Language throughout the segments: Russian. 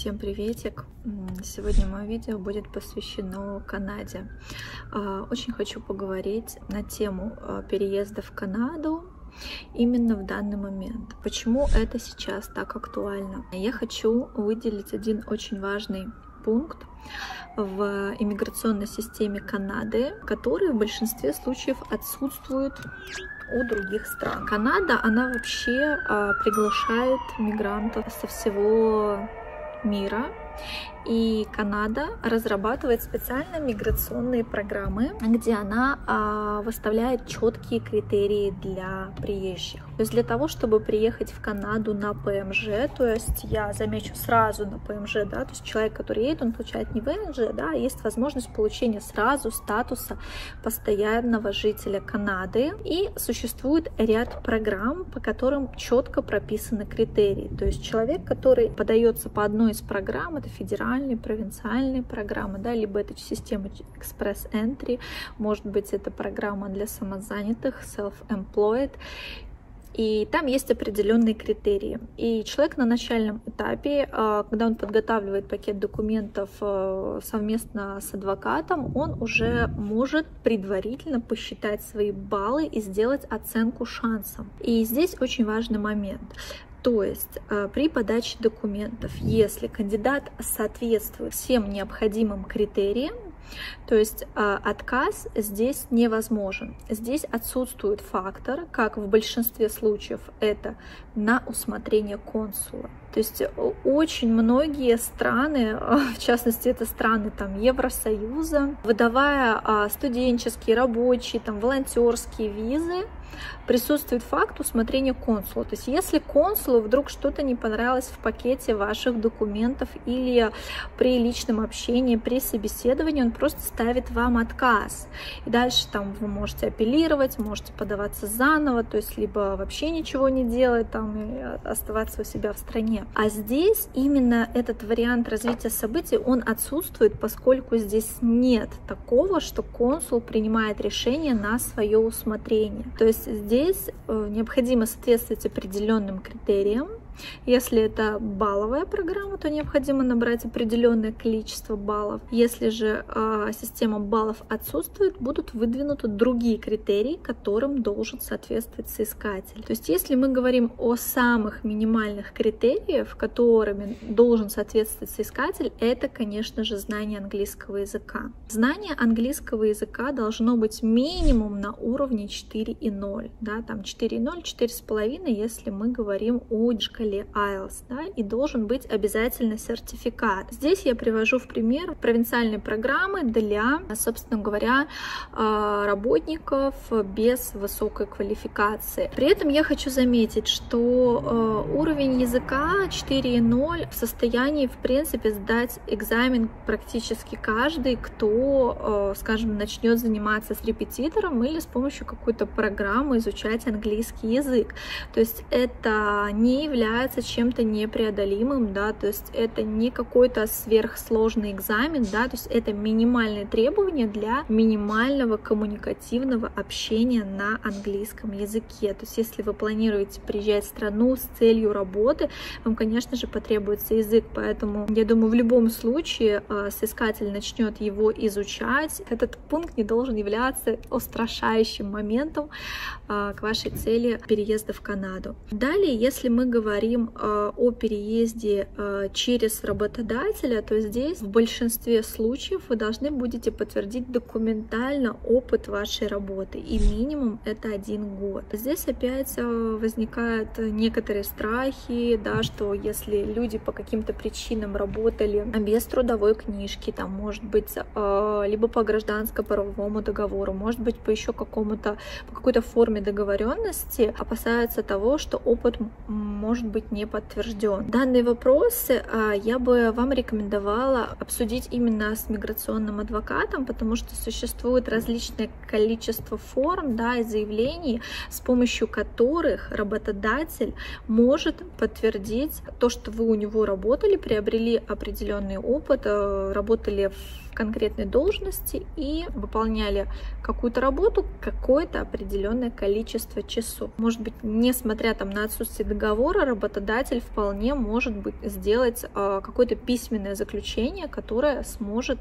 Всем приветик! Сегодня мое видео будет посвящено Канаде. А, очень хочу поговорить на тему а, переезда в Канаду именно в данный момент. Почему это сейчас так актуально? Я хочу выделить один очень важный пункт в иммиграционной системе Канады, который в большинстве случаев отсутствует у других стран. Канада, она вообще а, приглашает мигрантов со всего мира и Канада разрабатывает специальные миграционные программы, где она а, выставляет четкие критерии для приезжих. То есть для того, чтобы приехать в Канаду на ПМЖ, то есть я замечу сразу на ПМЖ, да, то есть человек, который едет, он получает не ВНЖ, да, а есть возможность получения сразу статуса постоянного жителя Канады. И существует ряд программ, по которым четко прописаны критерии. То есть человек, который подается по одной из программ, это федеральные, провинциальные программы, да, либо это система Express Entry, может быть, это программа для самозанятых, self-employed, и там есть определенные критерии. И человек на начальном этапе, а, когда он подготавливает пакет документов а, совместно с адвокатом, он уже может предварительно посчитать свои баллы и сделать оценку шансам. И здесь очень важный момент. То есть э, при подаче документов, если кандидат соответствует всем необходимым критериям, то есть э, отказ здесь невозможен. Здесь отсутствует фактор, как в большинстве случаев это на усмотрение консула. То есть очень многие страны, в частности это страны там Евросоюза, выдавая а, студенческие, рабочие, там волонтерские визы, присутствует факт усмотрения консула. То есть если консулу вдруг что-то не понравилось в пакете ваших документов или при личном общении, при собеседовании, он просто ставит вам отказ. И дальше там вы можете апеллировать, можете подаваться заново, то есть либо вообще ничего не делать, там и оставаться у себя в стране. А здесь именно этот вариант развития событий, он отсутствует, поскольку здесь нет такого, что консул принимает решение на свое усмотрение. То есть здесь э, необходимо соответствовать определенным критериям, если это балловая программа, то необходимо набрать определенное количество баллов. Если же э, система баллов отсутствует, будут выдвинуты другие критерии, которым должен соответствовать соискатель. То есть если мы говорим о самых минимальных критериях, которыми должен соответствовать соискатель, это, конечно же, знание английского языка. Знание английского языка должно быть минимум на уровне 4,0, да, там 4,0, 4,5, если мы говорим о шкале шкале IELTS, да, и должен быть обязательно сертификат. Здесь я привожу в пример провинциальные программы для, собственно говоря, а, работников без высокой квалификации. При этом я хочу заметить, что а, уровень языка 4.0 в состоянии, в принципе, сдать экзамен практически каждый, кто, а, скажем, начнет заниматься с репетитором или с помощью какой-то программы изучать английский язык. То есть это не является является чем-то непреодолимым, да, то есть это не какой-то сверхсложный экзамен, да, то есть это минимальные требования для минимального коммуникативного общения на английском языке. То есть если вы планируете приезжать в страну с целью работы, вам, конечно же, потребуется язык, поэтому я думаю, в любом случае э, соискатель начнет его изучать. Этот пункт не должен являться устрашающим моментом э, к вашей цели переезда в Канаду. Далее, если мы говорим говорим э, о переезде э, через работодателя, то здесь в большинстве случаев вы должны будете подтвердить документально опыт вашей работы, и минимум это один год. Здесь опять э, возникают некоторые страхи, да, что если люди по каким-то причинам работали без трудовой книжки, там, может быть, либо по гражданско-правовому договору, может быть, по еще какому-то, по какой-то форме договоренности, опасаются того, что опыт может быть не подтвержден. Данные вопросы а, я бы вам рекомендовала обсудить именно с миграционным адвокатом, потому что существует различное количество форм да, и заявлений, с помощью которых работодатель может подтвердить то, что вы у него работали, приобрели определенный опыт, э, работали в в конкретной должности и выполняли какую-то работу какое-то определенное количество часов. Может быть, несмотря там на отсутствие договора, работодатель вполне может быть сделать э, какое-то письменное заключение, которое сможет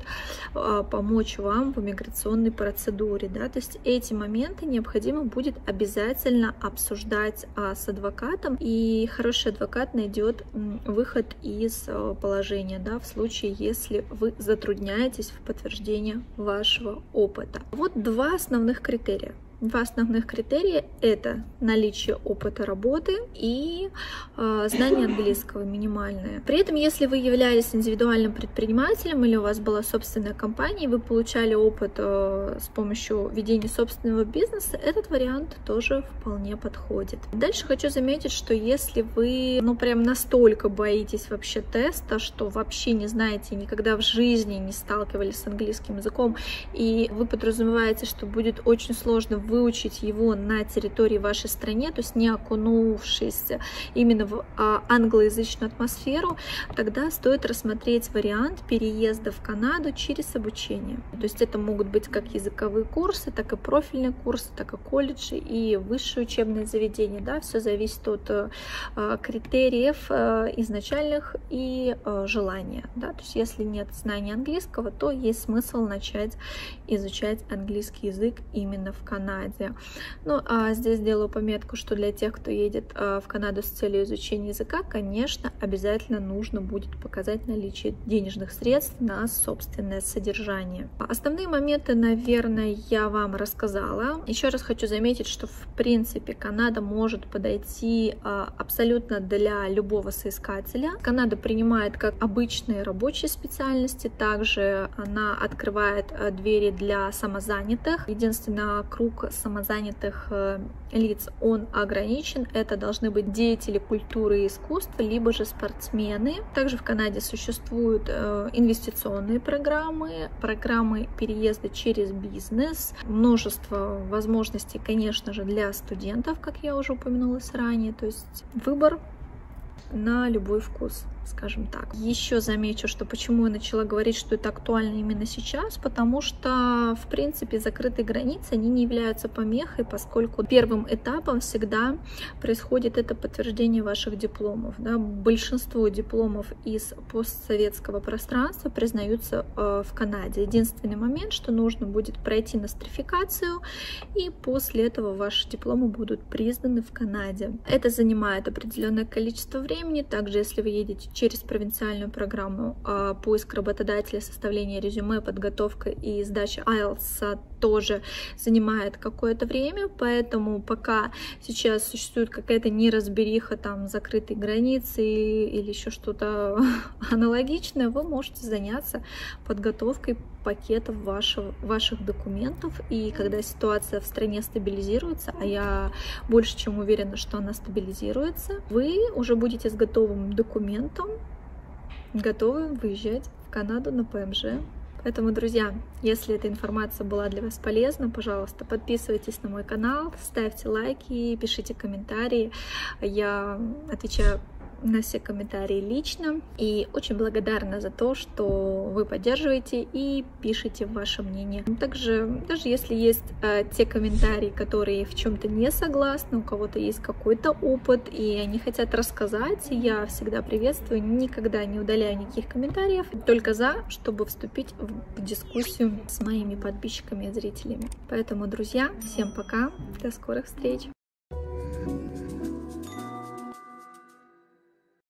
э, помочь вам в иммиграционной процедуре. Да? То есть эти моменты необходимо будет обязательно обсуждать э, с адвокатом, и хороший адвокат найдет выход из положения да, в случае, если вы затрудняетесь в подтверждении вашего опыта. Вот два основных критерия. Два основных критерия – это наличие опыта работы и э, знание английского минимальное. При этом, если вы являлись индивидуальным предпринимателем или у вас была собственная компания, вы получали опыт э, с помощью ведения собственного бизнеса, этот вариант тоже вполне подходит. Дальше хочу заметить, что если вы, ну, прям настолько боитесь вообще теста, что вообще не знаете, никогда в жизни не сталкивались с английским языком, и вы подразумеваете, что будет очень сложно выучить его на территории вашей страны, то есть не окунувшись именно в а, англоязычную атмосферу, тогда стоит рассмотреть вариант переезда в Канаду через обучение. То есть это могут быть как языковые курсы, так и профильные курсы, так и колледжи и высшие учебные заведения. Да? Все зависит от а, критериев а, изначальных и желания. Да? То есть если нет знания английского, то есть смысл начать изучать английский язык именно в Канаде. Канаде. Ну, а здесь делаю пометку, что для тех, кто едет а, в Канаду с целью изучения языка, конечно, обязательно нужно будет показать наличие денежных средств на собственное содержание. Основные моменты, наверное, я вам рассказала. Еще раз хочу заметить, что в принципе Канада может подойти а, абсолютно для любого соискателя. Канада принимает как обычные рабочие специальности, также она открывает а, двери для самозанятых. Единственное, круг самозанятых э, лиц, он ограничен. Это должны быть деятели культуры и искусства, либо же спортсмены. Также в Канаде существуют э, инвестиционные программы, программы переезда через бизнес, множество возможностей, конечно же, для студентов, как я уже упомянула ранее. То есть выбор на любой вкус скажем так. Еще замечу, что почему я начала говорить, что это актуально именно сейчас, потому что, в принципе, закрытые границы, они не являются помехой, поскольку первым этапом всегда происходит это подтверждение ваших дипломов. Да? Большинство дипломов из постсоветского пространства признаются э, в Канаде. Единственный момент, что нужно будет пройти нострификацию, и после этого ваши дипломы будут признаны в Канаде. Это занимает определенное количество времени. Также, если вы едете через провинциальную программу а, поиск работодателя, составление резюме, подготовка и сдача IELTS тоже занимает какое-то время, поэтому пока сейчас существует какая-то неразбериха, там, закрытой границы или еще что-то аналогичное, вы можете заняться подготовкой пакетов вашего, ваших документов, и когда ситуация в стране стабилизируется, а я больше чем уверена, что она стабилизируется, вы уже будете с готовым документом, готовы выезжать в Канаду на ПМЖ. Поэтому, друзья, если эта информация была для вас полезна, пожалуйста, подписывайтесь на мой канал, ставьте лайки, пишите комментарии. Я отвечаю на все комментарии лично. И очень благодарна за то, что вы поддерживаете и пишете ваше мнение. Также, даже если есть э, те комментарии, которые в чем-то не согласны, у кого-то есть какой-то опыт, и они хотят рассказать, я всегда приветствую, никогда не удаляю никаких комментариев, только за, чтобы вступить в дискуссию с моими подписчиками и зрителями. Поэтому, друзья, всем пока, до скорых встреч!